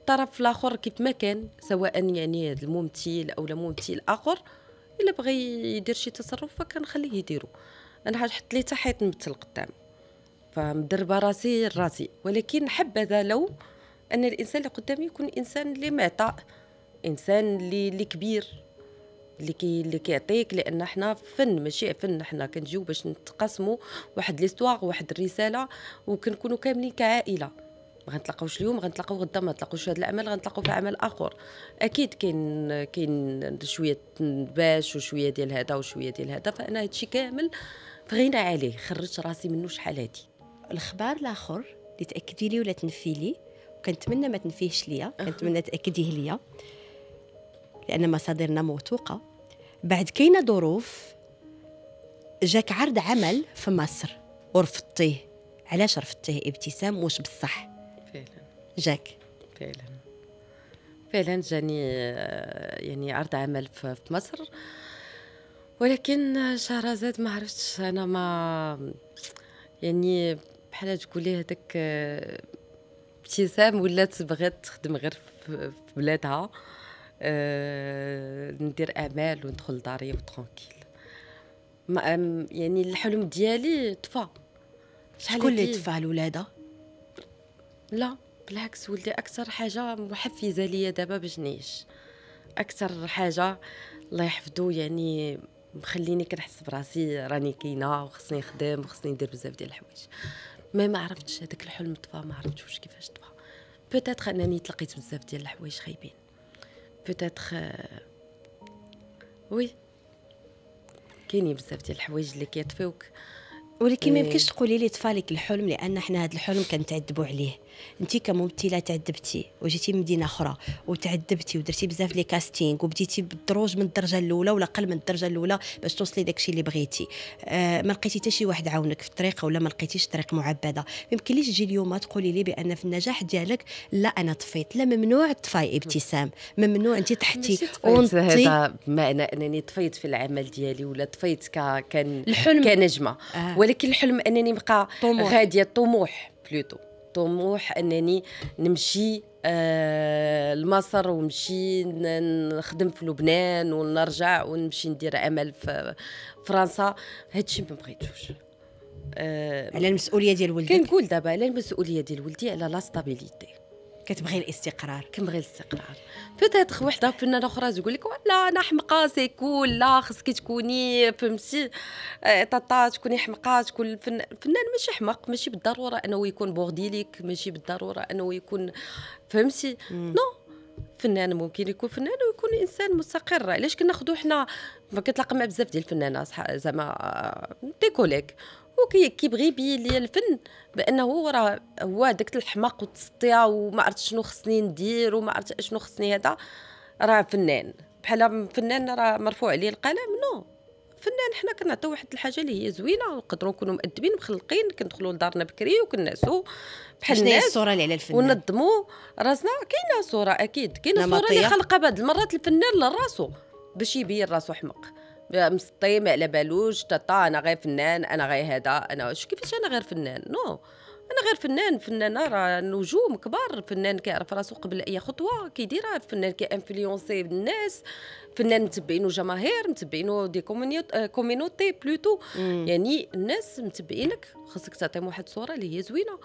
الطرف الآخر كيف ما كان سواء يعني الممثل أو ممثل آخر إلا بغى يدير شي تصرف فكنخليه يديرو. أنا حنحط ليه حيط نمثل قدام فمدربة راسي راسي. ولكن حبذا لو أن الإنسان اللي قدامي يكون إنسان اللي معطاء إنسان اللي اللي كبير اللي كي اللي كيعطيك لأن إحنا فن ماشي فن. إحنا كنجيو باش نتقاسموا واحد ليستواغ واحد الرسالة وكنكونوا كاملين كعائلة. ما غنتلاقاوش اليوم غنتلاقاو غدا ما نتلاقاوش هذا العمل غنتلاقاو في عمل آخر. أكيد كاين كاين شوية باش وشوية ديال هذا وشوية ديال هذا. فأنا هادشي كامل بغينا عليه. خرجت راسي منه شحال هادي. الخبر الآخر اللي تأكدي لي ولا تنفي لي وكنتمنى ما تنفيهش ليا كنتمنى تأكديه ليا لأن مصادرنا موثوقة. بعد كاينة ظروف جاك عرض عمل في مصر ورفضتيه. علاش رفضتيه؟ ابتسام واش بصح. جاك. فعلا. فعلا جاني يعني عرض عمل في مصر. ولكن شهرزاد ما عرفتش أنا ما يعني بحال تقولي هذاك ابتسام ولات بغات تخدم غير في بلادها أه ندير أعمال وندخل لداري وترونكيل ما يعني الحلم ديالي طفى. شكون اللي طفى الولادة؟ لا بالعكس ولدي أكثر حاجة محفزة ليا دابا باش نعيش. أكثر حاجة الله يحفظو يعني مخليني كنحس براسي راني كاينة وخصني نخدم وخصني ندير بزاف ديال الحوايج. ما ما عرفتش هذاك الحلم طفى ما عرفتش كيفاش طفى. peut-être أنني تلقيت بزاف ديال الحوايج خايبين. peut-être oui. كاينين بزاف ديال الحوايج اللي كيطفيوك. ولكن ما يمكنش تقولي لي طفالك الحلم لأن حنا هذا الحلم كنتعذبوا عليه. انت كممثلة تعذبتي وجيتي من مدينة أخرى وتعذبتي ودرتي بزاف les castings وبديتي بالدروج من الدرجة الأولى ولا قل من الدرجة الأولى باش توصلي داكشي اللي بغيتي. آه ما لقيتي حتى شي واحد عاونك في الطريق ولا ما لقيتيش طريق معبدة. ما يمكنليش تجي اليوم تقولي لي بأن في النجاح ديالك لا أنا طفيت. لا ممنوع تطفاي ابتسام. ممنوع انت تحتي هذا بمعنى أنني طفيت في العمل ديالي ولا طفيت ك كان الحلم. كنجمة. آه. ولكن الحلم أنني نبقى غادية طموح plutôt طموح أنني نمشي آه لمصر ونمشي نخدم في لبنان ونرجع ونمشي ندير عمل في فرنسا. هادشي ما بغيتوش. آه على المسؤولية ديال ولدك. كنقول دابا على المسؤولية ديال ولدي على la stabilité كتبغي الاستقرار؟ كنبغي الاستقرار. peut-être وحدة فنانه أخرى تقول لك لا أنا حمقى c'est cool لا خصك تكوني فهمتي؟ آه، طاطا تكوني حمقى تكون الفنان الفنان ماشي حمق ماشي بالضرورة أنه يكون bordélique ماشي بالضرورة أنه يكون فهمتي؟ non فنان ممكن يكون فنان ويكون إنسان مستقر. علاش كناخذوا حنا كنتلاقى مع بزاف ديال الفنانات زعما آه، des collègues. وكي كيبغي يبين لي الفن بأنه راه هو داك الحماق والتسطيع وما عرفت شنو خصني ندير وما عرفت شنو خصني هذا راه فنان. بحال فنان راه مرفوع عليه القلم non. فنان حنا كنعطيو واحد الحاجة اللي هي زوينة ونقدروا نكونوا مؤدبين مخلقين كندخلوا لدارنا بكري وكننعسوا بحال الناس الصورة اللي على الفنان. ونظموا راسنا كاينة صورة أكيد. كاينة صورة اللي خلقها بعض المرات الفنان لراسو باش يبين راسو حمق مسطي ما على بالوش تاتا أنا غير فنان أنا غير هذا أنا كيفاش أنا غير فنان؟ non non. أنا غير فنان فنانة راه نجوم كبار فنان كيعرف راسو قبل أي خطوة كيديرها فنان كي influencer الناس فنان متبعينه جماهير متبعينه des communautés plutôt. يعني الناس متبعينك خاصك تعطيهم واحد الصورة اللي هي زوينة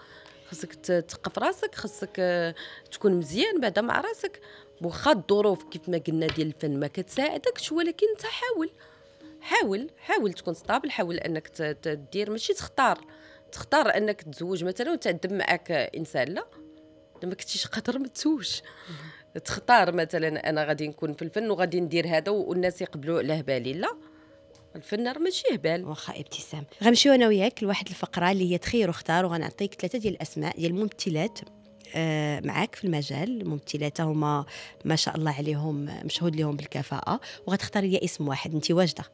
خاصك تثقف راسك خاصك آه، تكون مزيان بعدا مع راسك. واخا الظروف كيف ما قلنا ديال الفن ما كتساعدكش ولكن انت حاول حاول تكون stable حاول أنك تدير ماشي تختار تختار أنك تزوج مثلا وتعدم معك إنسان لا ما كنتيش قادر ما تزوج. تختار مثلا أنا غادي نكون في الفن وغادي ندير هذا والناس يقبلوا على بالي لا. الفن راه ماشي هبال واخا ابتسام غنمشيو أنا وياك لواحد الفقرة اللي هي تخير واختار وغنعطيك ثلاثة ديال الأسماء ديال الممثلات آه، معك في المجال. الممثلات هما ما شاء الله عليهم مشهود لهم بالكفاءة. وغتختاري لي اسم واحد انت واجده.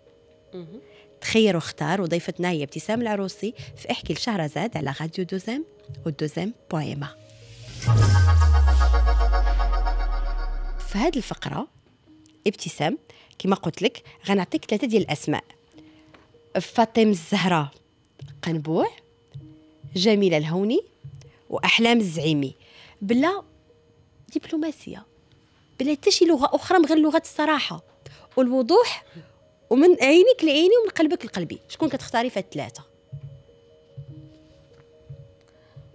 تخير واختار وضيفتنا هي ابتسام العروسي في احكي لشهرزاد على راديو دوزيم ودوزيم بويما. في هذه الفقرة ابتسام كما قلت لك غنعطيك ثلاثة ديال الأسماء. فاطم الزهراء قنبوع جميلة الهوني وأحلام الزعيمي. بلا دبلوماسية بلا حتى شي لغة أخرى من غير لغة الصراحة. والوضوح ومن عينك لعيني ومن قلبك لقلبي. شكون كتختاري في الثلاثه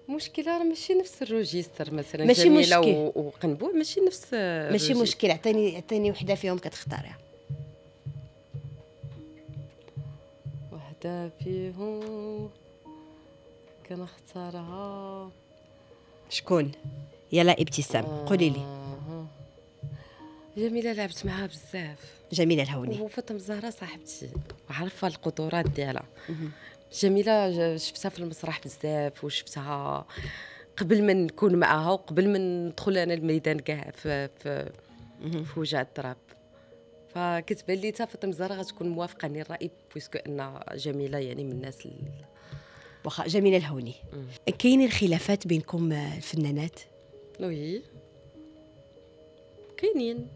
مشكلة راه ماشي نفس الروجيستر مثلا ماشي جميلة مشكل. وقنبوع ماشي نفس ماشي مشكل. عطيني عطيني وحدة فيهم كتختاريها. وحدة فيهم كنختارها. شكون؟ يلا ابتسام. آه. قولي لي. جميلة لعبت معها بزاف. جميلة الهوني وفاطمه الزهراء صاحبتي وعارفه القدرات ديالها. جميلة شفتها في المسرح بزاف وشفتها قبل ما نكون معها وقبل ما ندخل أنا الميدان كاع في في في وجع التراب فكتبان لي حتى فاطمه الزهراء غتكون موافقاني الرأي puisque أن جميلة يعني من الناس واخا جميلة الهوني كاينين الخلافات بينكم الفنانات؟ oui. كاينين.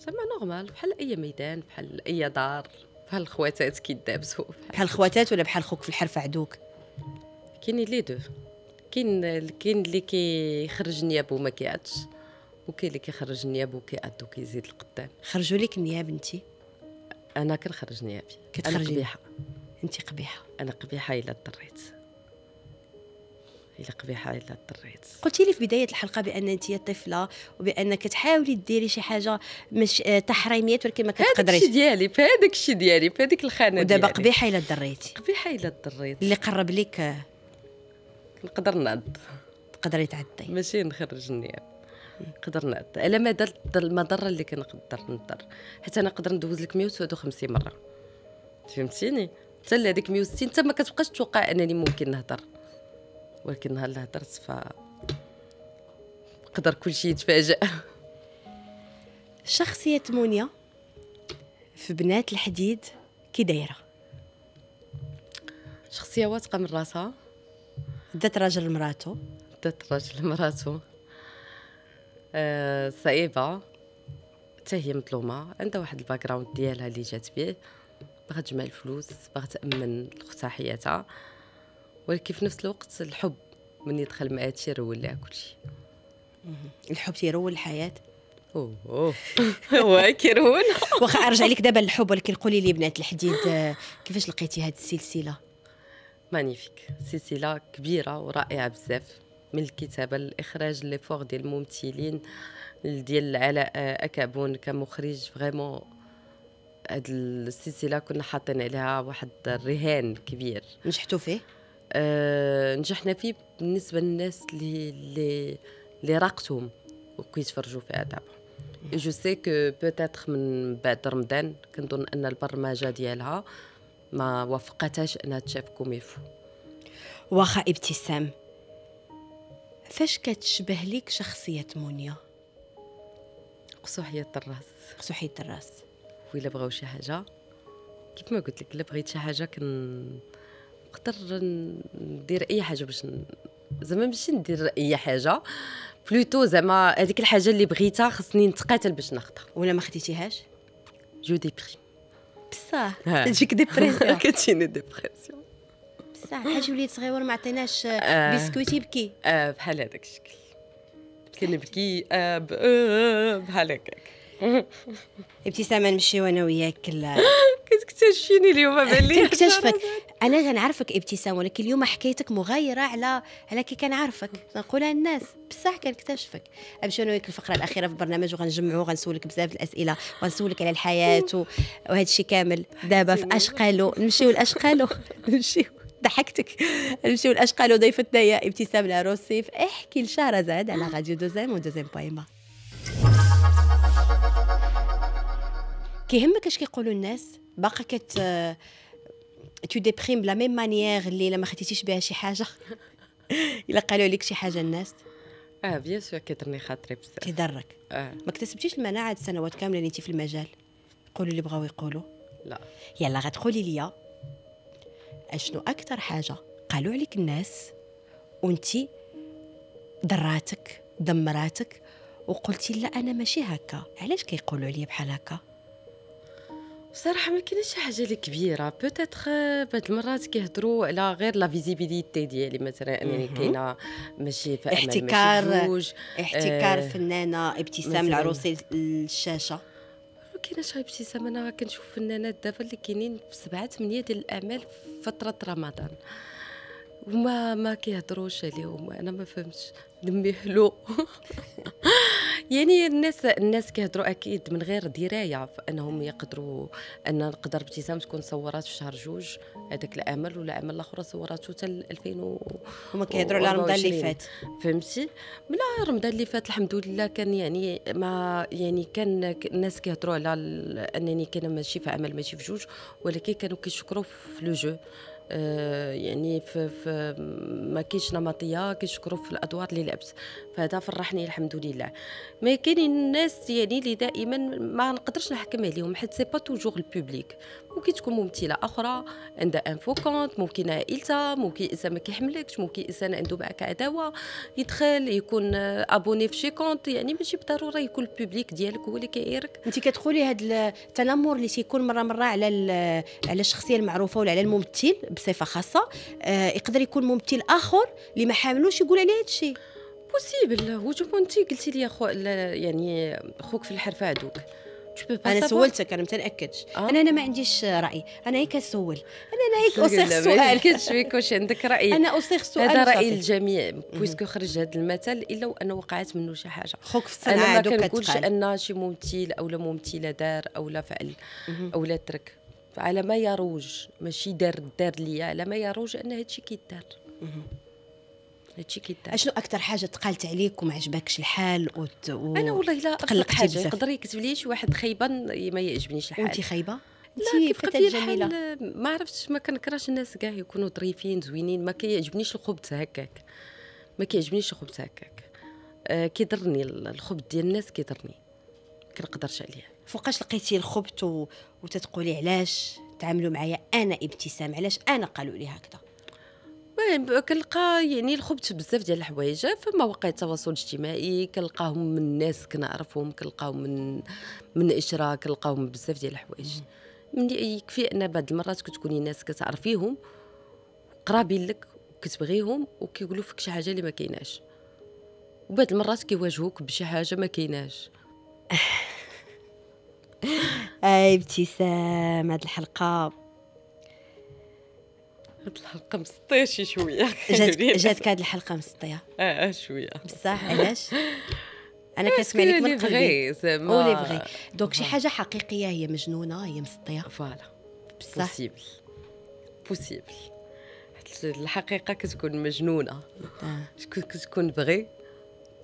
زعما normal بحال أي ميدان بحال أي دار بحال الخواتات كيدابزوا بحال الخواتات ولا بحال خوك في الحرفه عدوك؟ كاينين les deux. كاين كاين اللي كيخرج النياب وما كيعضش وكاين اللي كيخرج النياب وكيعض وكيزيد القدام. خرجوا لك النياب انت أنا كنخرج نيابي. كتخرجي؟ أنا قبيحة. انت قبيحة. أنا قبيحة إلا اضطريت. الا قبيحة الا اضطريت قلتي لي في بداية الحلقة بأن أنت طفلة وبأنك تحاولي ديري شي حاجة مش آه، تحريميات ولكن ما كتقدريش. هذاك ديالي في هذاك الشيء ديالي في هذيك الخانة ودابا قبيحة الا ضريتي قبيحة الا ضريت اللي قرب لك نقدر نعض تقدري تعدي. ماشي نخرج النياب نقدر نعض على مدى المضره اللي كنقدر نضر. حتى أنا نقدر ندوز لك 151 مرة. فهمتيني؟ حتى لهذيك 160 انت ما كتبقاش توقع أنني ممكن نهضر. ولكن نهار اللي هضرت ف قدر كل شيء يتفاجأ. شخصية مونيا في بنات الحديد كي دايرة؟ شخصية واثقة من راسها. دات راجل مراتو دات راجل مراتو آه صعيبة. حتى هي مظلومة. عندها واحد ال background ديالها اللي جات به باغا تجمع الفلوس باغا تأمن اختها حياتها. ولكن في نفس الوقت الحب من يدخل مع هادشي يرون لها كلشي. الحب تيرون الحياة؟ أوه. (laughs) هو كيرون. (laughs) واخا أرجع لك دابا للحب ولكن قولي لي بنات الحديد كيفاش لقيتي هاد السلسلة؟ magnifique. سلسلة كبيرة ورائعة بزاف. من الكتابة الاخراج les efforts ديال الممثلين ديال علاء أكعبون كمخرج. vraiment هاد السلسلة كنا حاطين عليها واحد الرهان كبير. نجحتوا فيه؟ أه نجحنا فيه بالنسبة للناس اللي اللي اللي راقتهم وكيتفرجوا فيها دابا. je sais que peut-être من بعد رمضان كنظن أن البرمجة ديالها ما وافقتهاش أنها تشاف comme il faut. واخا ابتسام فاش كتشبه ليك شخصية مونيا؟ قصوحية الراس. قصوحية الراس. وإلا بغاو شي حاجة؟ كيف ما قلت لك إلا بغيت شي حاجة كن نقدر ندير أي حاجة باش زعما ماشي ندير أي حاجة. plutôt زعما هذيك الحاجة اللي بغيتها خصني نتقاتل باش ناخذها ولا ما خديتيهاش؟ je déprime بصح. (laughs) تجيك dépression كتجيني ديبرسيون بصح. بحال وليد صغير ما عطيناش آه. بسكويت يبكي آه بحال هذاك الشكل. كنبكي آه بحال هكاك. (laughs) ابتسامة نمشيو (laughs) (laughs) أنا وياك كتكتشفيني اليوم بالي نكتشفك أنا كنعرفك ابتسام ولكن اليوم حكايتك مغايرة على على كي كنعرفك. نقولها الناس. بصح كنكتشفك نمشيو أنا وياك الفقرة الأخيرة في البرنامج وغنجمعوا غنسولك بزاف الأسئلة غنسولك على الحياة وهذا الشيء كامل. دابا في أشقالو. نمشيو لأشقالو. نمشيو. ضحكتك. نمشيو لأشقالو ضيفتنا هي ابتسام العروسي احكي لشهرزاد على راديو دوزيم ودوزيم بويما كيهمك اش كيقولوا الناس؟ باقا كت tu déprimes ب la même manière اللي لما خديتيش بها شي حاجة؟ (laughs) إلا قالوا لك شي حاجة الناس؟ آه bien sûr كيضرني خاطري بزاف. كيضرك آه. ما اكتسبتيش المناعة السنوات كاملة اللي انت في المجال؟ قولوا اللي بغاو يقولوا. لا. يلا غتقولي لي أشنو أكثر حاجة قالوا عليك الناس وانت ضراتك دمراتك وقلتي لا أنا ماشي هكا؟ علاش كيقولوا عليا بحال هكا؟ صراحة ما كاينش شي حاجة اللي كبيرة. peut-être بعض المرات كيهضروا على غير la visibilité ديالي. مثلا أنني كاينة ماشي في احتكار احتكار آه فنانة ابتسام العروسي للشاشة. ما كايناش غير ابتسام. أنا كنشوف فنانات دابا اللي كاينين في سبعة ثمانية ديال الاعمال في فترة رمضان. وما ما كيهضروش عليهم. أنا ما فهمتش. دمي حلو. (laughs) يعني الناس الناس كيهضروا أكيد من غير دراية فإنهم يقدروا أن نقدر ابتسام تكون صورات في شهر جوج هذاك العمل ولا عمل الأخر صوراتو حتى 2000 و... هما كيهضروا على رمضان اللي فات. فهمتي؟ لا رمضان اللي فات الحمد لله كان يعني ما يعني كان الناس كيهضروا على أنني كان ماشي في عمل ماشي في جوج ولكن كانوا كيشكروا في لو جو. يعني في, في ما كاينش نمطيه كيشكروا في الأدوار اللي لعبت فهذا فرحني الحمد لله. ما كاينين الناس يعني اللي دائما ما نقدرش نحكم عليهم حيت c'est pas toujours ال public ممكن تكون ممثلة أخرى عندها un faux compte ممكن عائلتها ممكن إنسان ما كيحملكش ممكن إنسان عنده معك عداوة يدخل يكون abonné في شي compte يعني ماشي بالضروره يكون ال public ديالك هو اللي كيعيرك انت كتقولي هذا التنمر اللي تيكون مرة مرة على على الشخصية المعروفة ولا على الممثل بصفة خاصة آه يقدر يكون ممثل آخر اللي ما حاملوش يقول عليه هذا الشيء. possible هو انت قلتي لي خو يعني خوك في الحرفة عدوك أنا سولتك أنا متناكدش آه؟ أنا أنا ما عنديش رأي. أنا هيك أسول. أنا أنا هيك أصيغ السؤال كنتش فيك واش عندك رأي. أنا أصيغ السؤال هذا رأي الجميع puisque خرج هذا المثل إلا وأنه وقعت منه شي حاجة. خوك في الصناعه أنا ما كنقولش أن شي ممثل أو لا ممثلة دار أو لا فعل أو لا ترك. على ما يروج ماشي دار دار ليا على ما يروج أن هادشي كيدار. هادشي كيدار أشنو أكثر حاجة تقالت عليك وما عجبكش الحال وت... و... أنا والله لا تقلقت حاجة يقدر يكتب لي شي واحد خايبة ما يعجبنيش الحال. وانت خايبة؟ انت فتاة جميلة. ما عرفتش ما كنكرهش الناس كاع يكونوا ظريفين زوينين ما كيعجبنيش الخبز هكاك. ما كيعجبنيش الخبز هكاك. آه كيضرني الخبز ديال الناس كيضرني. كنقدرش عليه فوقاش لقيتي الخبط و... وتتقولي علاش؟ تعاملوا معايا أنا ابتسام علاش أنا قالوا لي هكذا؟ كنلقى يعني الخبز بزاف ديال الحوايج في مواقع التواصل الاجتماعي كنلقاهم من الناس كنعرفهم كنلقاهم من من اشراك كنلقاهم بزاف ديال الحوايج. من يكفي أن بعض المرات كتكوني ناس كتعرفيهم قرابين لك وكتبغيهم وكيقولوا فيك شي حاجة اللي ما كايناش. وبعض المرات كيواجهوك بشي حاجة ما كايناش. (laughs) أي ابتسام هاد الحلقة. الحلقة مسطيه شي شوية جات جاتك (laughs) هاد الحلقة مسطيه آه شوية. بصح (laughs) علاش؟ أنا كنسمع لك من قلبي. elle est vraie donc شي حاجة حقيقية هي مجنونة هي مسطيه voilà بصح. possible possible الحقيقة كتكون مجنونة. آه. شكون كتكون بغي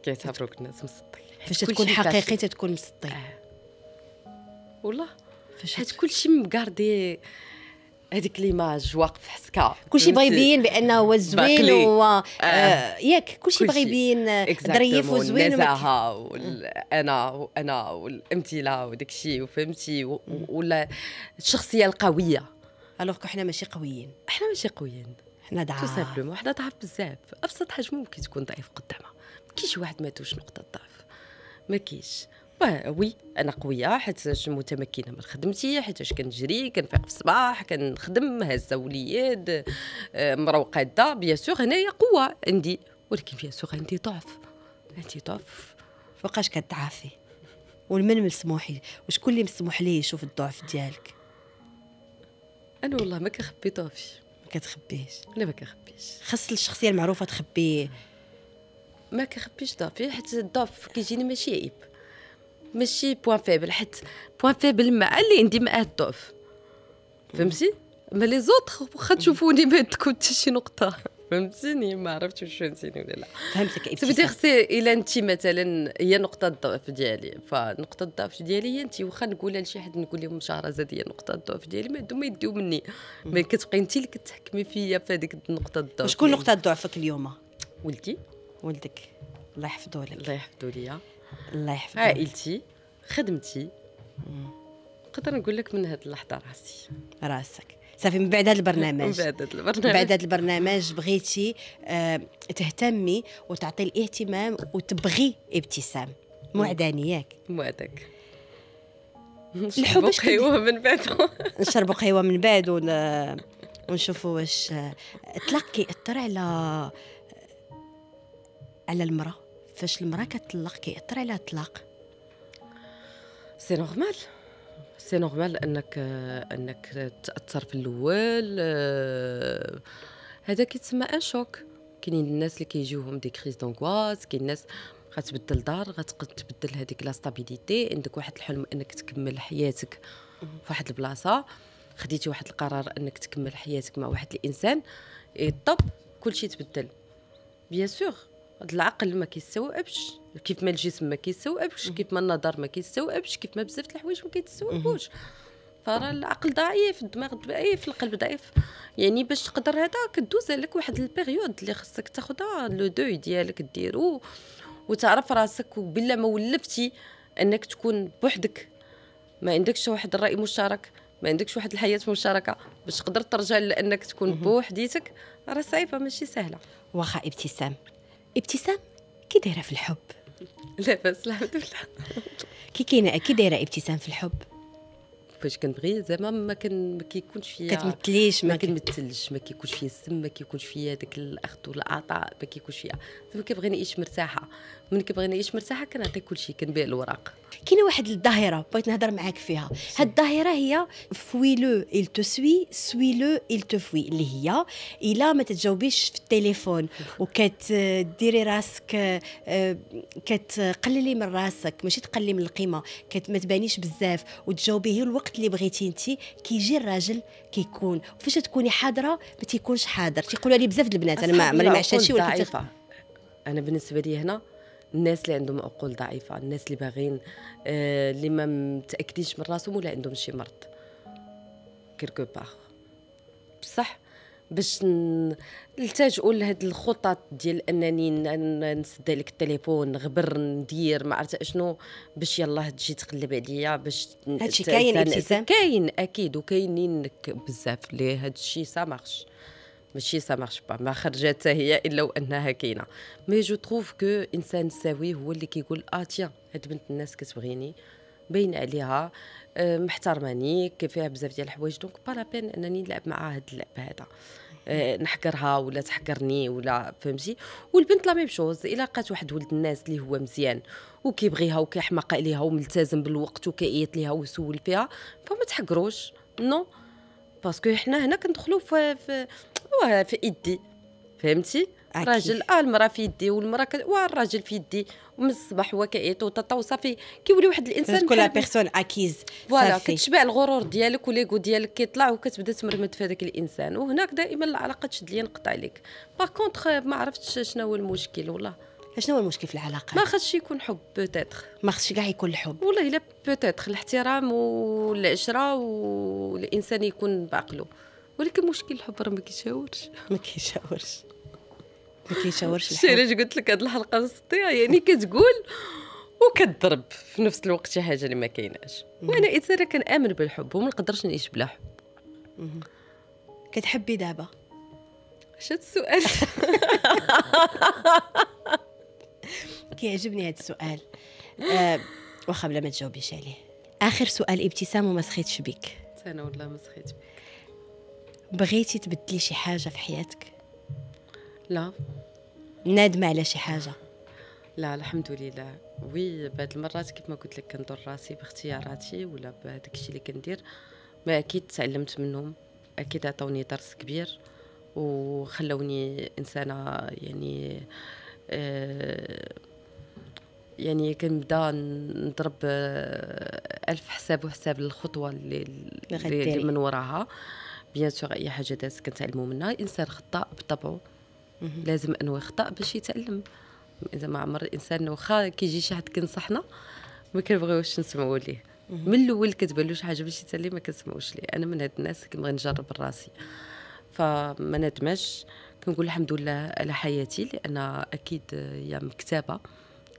كيعتبروك الناس مسطي فاش تكون. حقيقي تتكون مسطي آه. والله. فاش كلشي مقاردي هذيك ليماج واقف حسكا كلشي بغى؟ يبين بأنه هو زوين باقلي. و آه. آه، ياك كلشي بغى. يبين آه،. ظريف وزوين النزاهه والأنا وأنا والامتلاء وداك الشيء وفهمتي ولا الشخصية القوية. alors que حنا ماشي قويين. إحنا ماشي قويين. حنا tous ضعاف simplement حنا ضعاف بزاف. أبسط حاجة ممكن تكون ضعيف قدامها. ما كاينش واحد ما عندوش نقطة ضعف. ما كاينش با- oui أنا قوية حيت متمكنة من خدمتي حيت كنجري كنفيق في الصباح كنخدم هازه وليد آه، مروقة دا. bien sûr هنايا قوة عندي ولكن bien sûr عندي ضعف. عندي ضعف. فوقاش كتعافي؟ والمن مسموح وشكون اللي مسموح ليه يشوف الضعف ديالك؟ أنا والله ما كنخبي ضعفي. ما كتخبيش. لا ما كنخبيش. خاص الشخصية المعروفة تخبي ما كنخبيش ضعفي حيت الضعف كيجيني ماشي عيب. ماشي point faible حيت point faible مع اللي عندي معاه الضعف فهمتي؟ mais les autres واخا تشوفوني ما حتى شي نقطة. فهمتيني؟ ما عرفتش واش فهمتيني ولا لا. فهمتك ابتسام سي الا أنت مثلا هي نقطة الضعف ديالي. فنقطة الضعف ديالي هي أنت واخا نقولها لشي حد نقول لهم شهرزاد هي نقطة الضعف ديالي ما عندهم ما يديو مني. ما كتبقي أنت اللي كتحكمي فيا في هذيك النقطة الضعف ديالي. نقطة ضعفك اليوم؟ ولدي. ولدك. الله يحفظه لك. الله يحفظو ليا. الله يحفظه عائلتي خدمتي. نقدر نقول لك من هذه اللحظة راسي. راسك. صافي من بعد هذا (laughs) من البرنامج بعد هذا من البرنامج بعد هذا البرنامج بغيتي آه تهتمي وتعطي الاهتمام وتبغي ابتسام. موعداني ياك. موعدك. الحب؟ ايوا من بعد. (laughs) نشربوا قهوة من بعد ون... ونشوفوا واش الطلاق كيأثر على على المرأة. فاش المرأة كتطلق كيأثر على الطلاق c'est normal c'est normal إنك إنك تأثر في الأول. هذا كيتسمى un choc كاينين الناس اللي كيجيوهم des crises d'angoisse كاين الناس غتبدل دار غتبدل هذيك la stabilité عندك واحد الحلم إنك تكمل حياتك في واحد البلاصة. خديتي واحد القرار إنك تكمل حياتك مع واحد الإنسان. اي طب كلشي تبدل bien sûr العقل ما كيستوعبش كيف ما الجسم ما كيستوعبش كيف ما النظر ما كيستوعبش كيف ما بزاف الحوايج ما كيتستوعبوش فراه العقل ضعيف الدماغ ضعيف القلب ضعيف. يعني باش تقدر هذا كدوز عليك واحد ال période اللي خصك تاخدها le deuil ديالك ديرو وتعرف راسك وبلا ما ولفتي أنك تكون بوحدك. ما عندكش واحد الرأي مشترك ما عندكش واحد الحياة مشتركة. باش تقدر ترجع لأنك تكون بوحديتك راه صعيبة ماشي سهلة. واخا ابتسام. ابتسام كي دايره في الحب. لاباس الحمد لله كي كاينة كي دايره ابتسام في الحب. فاش كنبغي زعما ما كان ما كيكونش فيا كتمثليش ما. كنمثلش ما كيكونش فيا السم ما كيكونش فيا داك الاخذ والعطاء ما كيكونش فيا. زعما كيبغي نعيش مرتاحة. من كيبغي نعيش مرتاحة كنعطي كلشي كنبيع الوراق. كاينة واحد الظاهرة بغيت نهضر معاك فيها. هاد الظاهرة هي fuis-le il te suit suis-le il te fuit اللي هي إلا ما تتجاوبيش في التليفون. (laughs) وكتديري راسك آه، كتقللي من راسك ماشي تقللي من القيمة. كت ما تبانيش بزاف. وتجاوبيه الوقت اللي بغيتي انت كيجي الراجل كيكون. وفاش تكوني حاضرة ما تيكونش حاضر. تيقولوا لي بزاف البنات أنا ما عمري ما عشت هادشي ولكن. أنا بالنسبة لي هنا الناس اللي عندهم عقول ضعيفة الناس اللي باغيين آه اللي ما متأكدينش من راسهم ولا عندهم شي مرض. كيركو باغ بصح باش ن- نلتجئوا لهاد الخطط ديال أنني نسد عليك التليفون نغبر ندير ما عرفت اشنو باش يلاه تجي تقلب عليا باش هادشي كاين ابتسام؟ كاين أكيد وكاينين بزاف اللي هاد الشيء ça marche ماشي ça marche pas ما خرجت هي إلا وأنها كاينة. mais je trouve que إنسان سوي هو اللي كيقول آه tiens هاد بنت الناس كتبغيني باين عليها آه، محترماني فيها بزاف ديال الحوايج. donc pas la peine أنني نلعب معاها هاد اللعب هذا. آه، نحقرها ولا تحقرني ولا فهمتي؟ والبنت la même chose إلا لقات واحد ولد الناس اللي هو مزيان وكيبغيها وكيحماق عليها وملتزم بالوقت وكيعيط ليها ويسول فيها فما تحقروش. non parce que حنا هنا كندخلوا في, في هو في يدي. فهمتي. راجل آه المرأة في يدي والمرأة ك... والراجل في يدي. ومن الصباح هو كيعيط وصافي كيولي واحد الإنسان تكون la personne acquise voilà. كتشبع الغرور ديالك و l'ego ديالك كيطلع وكتبدا تمرمد في هذاك الإنسان. وهناك دائما العلاقة تشد ليا نقطع عليك par contre ما عرفتش شنو هو المشكل والله. شنو هو المشكل في العلاقة؟ ما خاصش يكون حب peut-être ما خصش كاع يكون الحب. والله إلا peut-être الاحترام والعشرة والإنسان يكون بعقله. ولكن مشكل الحب راه (laughs) ما كيشاورش. ما كيشاورش. ما كيشاورش شتي علاش قلت لك هاد الحلقة مسطية يعني كتقول وكتضرب في نفس الوقت شي حاجة اللي ما كايناش. وأنا انسانه كنامن بالحب وما نقدرش نعيش بلا حب. كتحبي دابا؟ اش (laughs) هاد السؤال؟ كيعجبني هذا السؤال. آه واخا بلا ما تجاوبيش عليه. آخر سؤال ابتسام وما سخيتش بك. أنا والله ما سخيت بك. بغيتي تبدلي شي حاجة في حياتك؟ لا. نادمة على شي حاجة. لا الحمد لله. وي بعض المرات كيف ما قلت لك كندور راسي باختياراتي ولا بهذاك الشيء اللي كندير ما أكيد تعلمت منهم. أكيد عطاوني درس كبير وخلوني إنسانة يعني آه يعني كنبدا نضرب آه، ألف حساب وحساب للخطوة اللي. اللي من وراها. بيان سور أي حاجة داز كنتعلموا منها الإنسان خطأ بطبعه لازم أنه يخطأ باش يتعلم. إذا ما عمر الإنسان واخا كيجي شي حد كينصحنا ما كنبغيوش نسمعوا ليه. من الأول كتبان له شي حاجة باش يتعلم ما كنسمعوش ليه. أنا من هاد الناس كنبغي نجرب راسي. فما ندمش كنقول الحمد لله على حياتي لأن أكيد هي مكتبه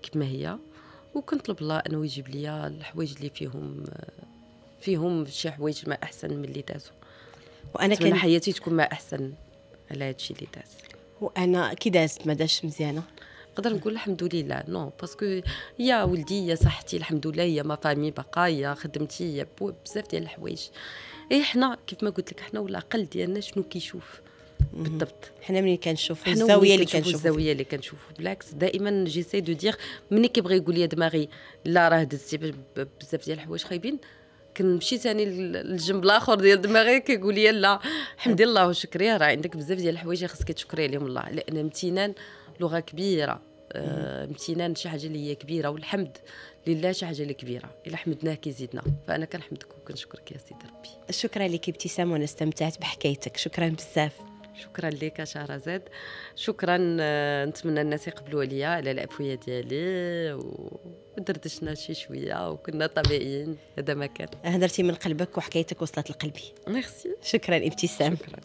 كما هي. وكنطلب الله أنه يجيب لي الحوايج اللي فيهم فيهم شي حوايج ما أحسن من اللي دازوا وأنا كان حياتي تكون ما أحسن على هادشي اللي داز وأنا كي دازت ما دازش مزيانة. نقدر نقول الحمد لله non parce que يا ولدي يا صحتي الحمد لله يا ma famille بقى يا خدمتي يا بزاف ديال الحوايج. اي حنا كيف ما قلت لك حنا والعقل ديالنا شنو كيشوف بالضبط. حنا ملي كنشوف الزاوية اللي كنشوفوا كنشوفوا الزاوية اللي كنشوفوا بالعكس دائما j'essaie de dire ملي كيبغي يقول لي دماغي لا راه دزتي بزاف ديال الحوايج خايبين كنمشي ثاني للجنب الآخر ديال دماغي كيقول لي لا حمدي الله وشكري راه عندك بزاف ديال الحوايج خاصك تشكري عليهم الله لأن امتنان لغة كبيرة آه، امتنان شي حاجة اللي هي كبيرة والحمد لله شي حاجة اللي كبيرة إلا حمدناه كيزيدنا فأنا كنحمدك وكنشكرك يا سيدي ربي. شكرا لك ابتسام وأنا استمتعت بحكايتك شكرا بزاف. شكرا لك شهرزاد. شكرا آه، نتمنى الناس يقبلوا عليا على العفوية ديالي ودردشنا شي شوية وكنا طبيعيين هذا ما كان. هدرتي من قلبك وحكايتك وصلت لقلبي. ميرسي. شكرا ابتسام. شكرا.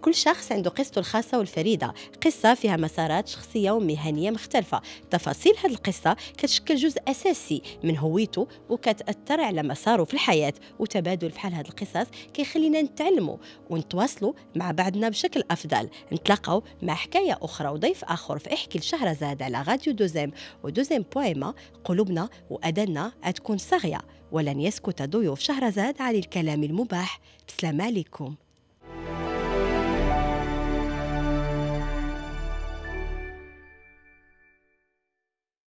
كل شخص عنده قصته الخاصة والفريدة. قصة فيها مسارات شخصية ومهنية مختلفة. تفاصيل هذه القصة كتشكل جزء أساسي من هويته وكتأثر على مساره في الحياة. وتبادل بحال هذه القصص كيخلينا نتعلموا ونتواصلوا مع بعضنا بشكل أفضل. نتلاقاو مع حكاية أخرى وضيف آخر في إحكي لشهرزاد على راديو دوزيم ودوزيم بويما قلوبنا وأدنا تكون صاغية. ولن يسكت ضيوف شهرزاد عن الكلام المباح. بسلام عليكم.